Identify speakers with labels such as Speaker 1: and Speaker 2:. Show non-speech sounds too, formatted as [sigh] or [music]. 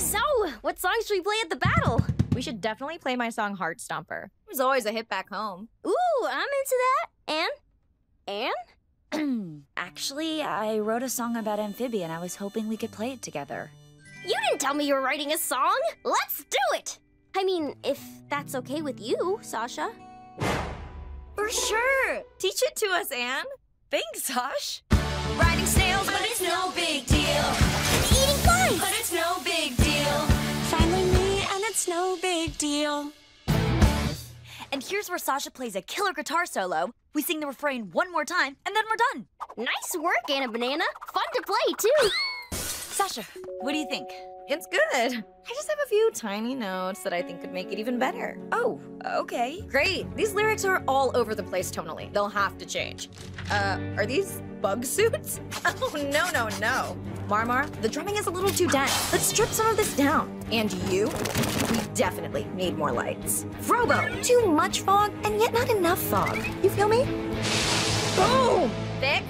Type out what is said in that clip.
Speaker 1: So, what songs should we play at the battle?
Speaker 2: We should definitely play my song Heart Stomper.
Speaker 3: It was always a hit back home.
Speaker 1: Ooh, I'm into that. Anne? Anne? [clears throat]
Speaker 4: Actually, I wrote a song about Amphibia. I was hoping we could play it together.
Speaker 1: You didn't tell me you were writing a song. Let's do it. I mean, if that's okay with you, Sasha.
Speaker 3: For sure. Teach it to us, Anne.
Speaker 4: Thanks, Tosh.
Speaker 5: Riding snails, it's no big deal.
Speaker 4: And
Speaker 3: here's where Sasha plays a killer guitar solo. We sing the refrain one more time, and then we're done.
Speaker 1: Nice work, Anna Banana. Fun to play, too. [gasps]
Speaker 3: Sasha, what do you think?
Speaker 2: It's good. I just have a few tiny notes that I think could make it even better.
Speaker 3: Oh, okay.
Speaker 2: Great. These lyrics are all over the place tonally. They'll have to change. Uh, are these bug suits? [laughs] Oh, no, no, no. Marmar, the drumming is a little too dense. Let's strip some of this down. And you? We definitely need more lights. Frobo, too much fog and yet not enough fog. You feel me? Boom! It.